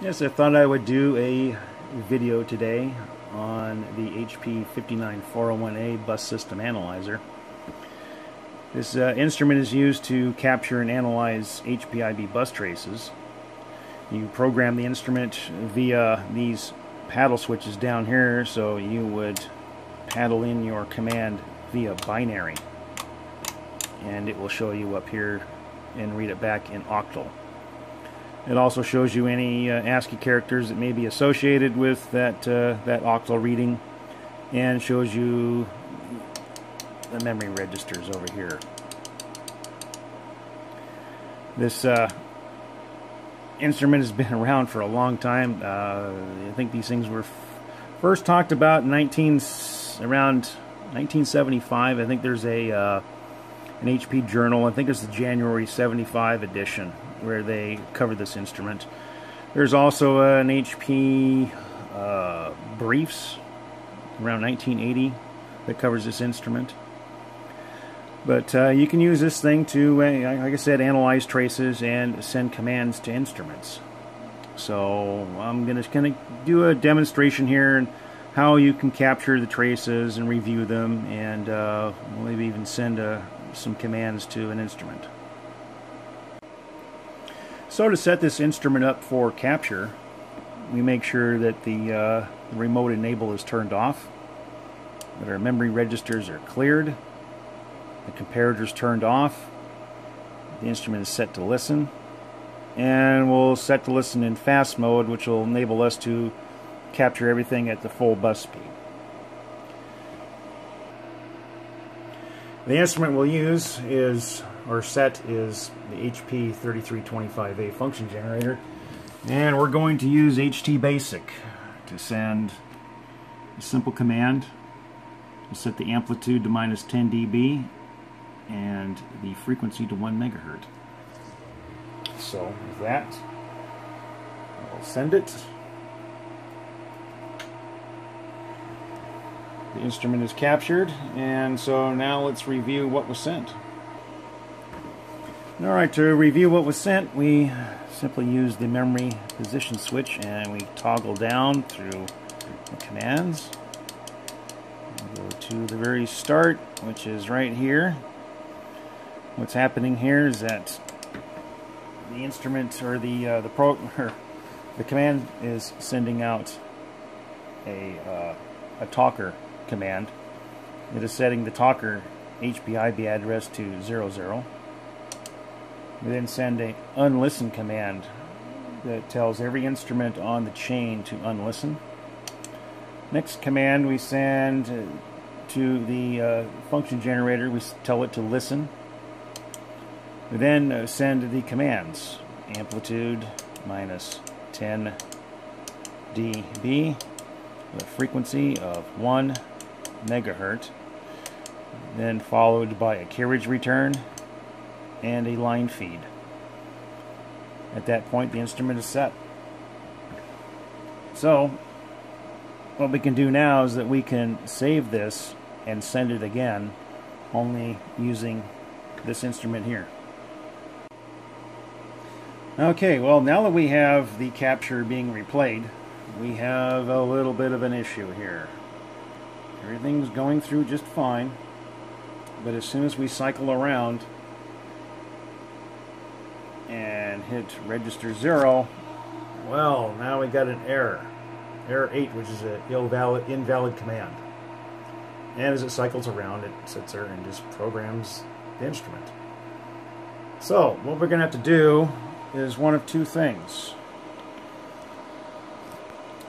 Yes, I thought I would do a video today on the HP 59401A bus system analyzer. This uh, instrument is used to capture and analyze HPIB bus traces. You program the instrument via these paddle switches down here, so you would paddle in your command via binary. And it will show you up here and read it back in octal. It also shows you any uh, ASCII characters that may be associated with that, uh, that octal reading and shows you the memory registers over here. This uh, instrument has been around for a long time. Uh, I think these things were first talked about in 19, around 1975. I think there's a uh, an HP journal. I think it's the January 75 edition where they cover this instrument. There's also an HP uh, Briefs around 1980 that covers this instrument. But uh, you can use this thing to, uh, like I said, analyze traces and send commands to instruments. So I'm going to kind of do a demonstration here and how you can capture the traces and review them and uh, maybe even send uh, some commands to an instrument. So to set this instrument up for capture, we make sure that the uh, remote enable is turned off, that our memory registers are cleared, the comparator is turned off, the instrument is set to listen, and we'll set to listen in fast mode, which will enable us to capture everything at the full bus speed. The instrument we'll use is, or set is the HP 3325A function generator. And we're going to use HT Basic to send a simple command. We'll set the amplitude to minus 10 dB and the frequency to 1 megahertz. So with that, I'll send it. The instrument is captured, and so now let's review what was sent. Alright, to review what was sent, we simply use the memory position switch and we toggle down through the commands. we go to the very start, which is right here. What's happening here is that the instrument or the uh, the pro or the command is sending out a uh, a talker command. It is setting the talker HPIB address to 00. We then send a unlisten command that tells every instrument on the chain to unlisten. Next command we send to the uh, function generator, we tell it to listen. We then uh, send the commands amplitude minus 10 dB, a frequency of 1 megahertz, then followed by a carriage return and a line feed. At that point, the instrument is set. So, what we can do now is that we can save this and send it again, only using this instrument here. Okay, well, now that we have the capture being replayed, we have a little bit of an issue here. Everything's going through just fine. But as soon as we cycle around and hit register zero, well, now we got an error. Error 8, which is an invalid, invalid command. And as it cycles around, it sits there and just programs the instrument. So, what we're going to have to do is one of two things.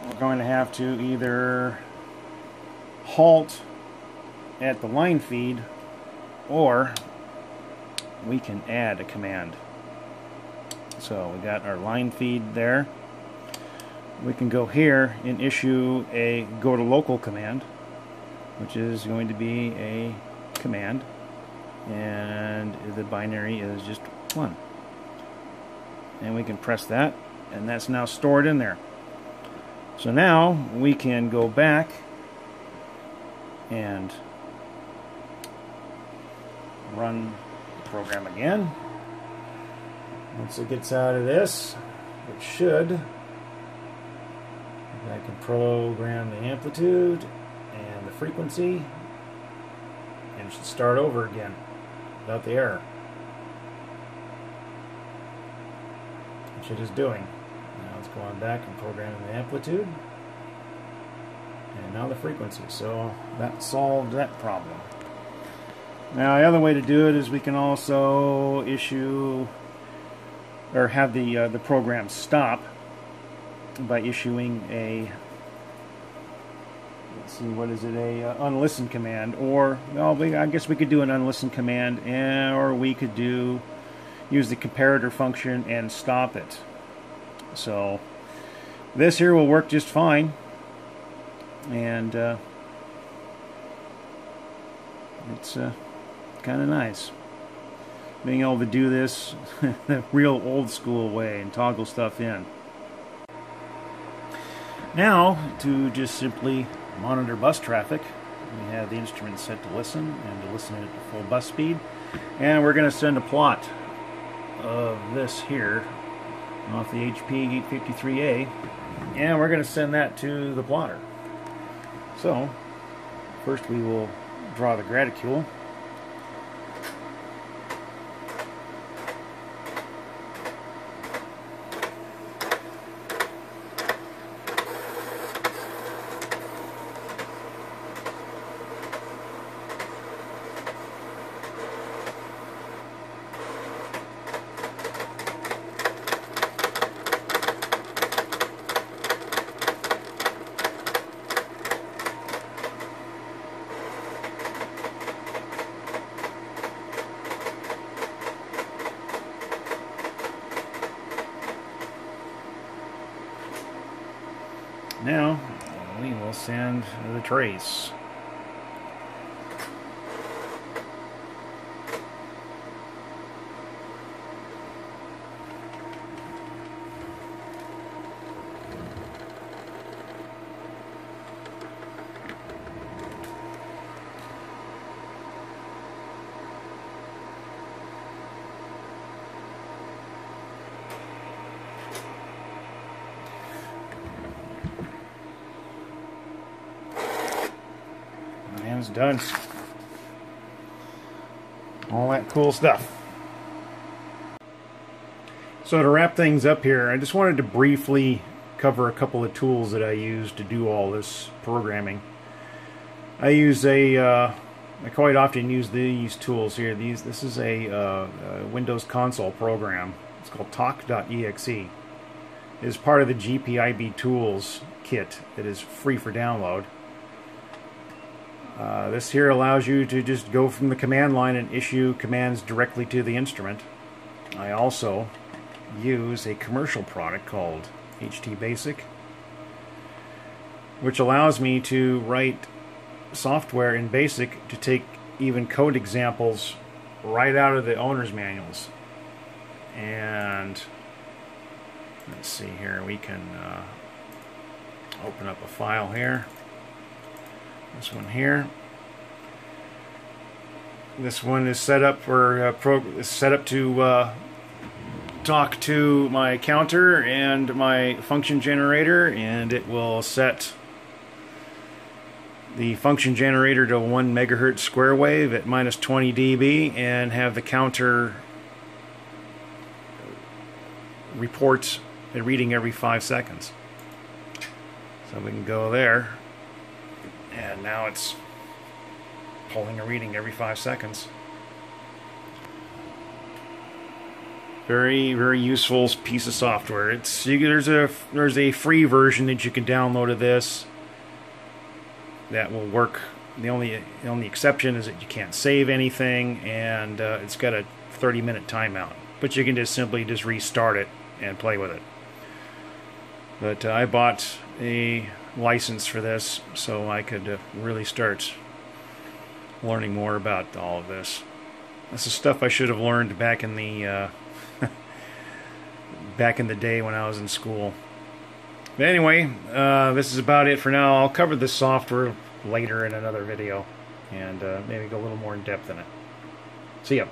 We're going to have to either halt at the line feed or we can add a command. So we got our line feed there. We can go here and issue a go to local command, which is going to be a command, and the binary is just one. And we can press that, and that's now stored in there. So now we can go back and run the program again. Once it gets out of this, it should I can program the amplitude and the frequency and it should start over again without the error. Which it is doing. Now it's going back and programming the amplitude and now the frequency. So that solved that problem. Now the other way to do it is we can also issue or have the uh, the program stop by issuing a let's see what is it a uh, unlisten command or well we, I guess we could do an unlisten command and, or we could do use the comparator function and stop it so this here will work just fine and uh, it's uh, kind of nice. Being able to do this the real old school way and toggle stuff in. Now, to just simply monitor bus traffic, we have the instrument set to listen and to listen at full bus speed. And we're going to send a plot of this here off the HP 853A. And we're going to send that to the plotter. So, first we will draw the graticule. Now, we will send the trace. Done. All that cool stuff. So to wrap things up here, I just wanted to briefly cover a couple of tools that I use to do all this programming. I use a, uh, I quite often use these tools here. These, This is a, uh, a Windows console program. It's called talk.exe. It is part of the GPIB tools kit that is free for download. Uh, this here allows you to just go from the command line and issue commands directly to the instrument. I also use a commercial product called HT Basic, which allows me to write software in BASIC to take even code examples right out of the owner's manuals. And let's see here, we can uh, open up a file here. This one here. This one is set up for uh, pro set up to uh, talk to my counter and my function generator, and it will set the function generator to 1 megahertz square wave at minus 20 dB and have the counter report a reading every 5 seconds. So we can go there and now it's pulling a reading every five seconds. Very, very useful piece of software. It's you, there's a there's a free version that you can download of this that will work. The only the only exception is that you can't save anything, and uh, it's got a 30 minute timeout. But you can just simply just restart it and play with it. But uh, I bought a license for this so I could uh, really start learning more about all of this. This is stuff I should have learned back in the uh, back in the day when I was in school. But anyway, uh, this is about it for now. I'll cover the software later in another video and uh, maybe go a little more in depth in it. See ya.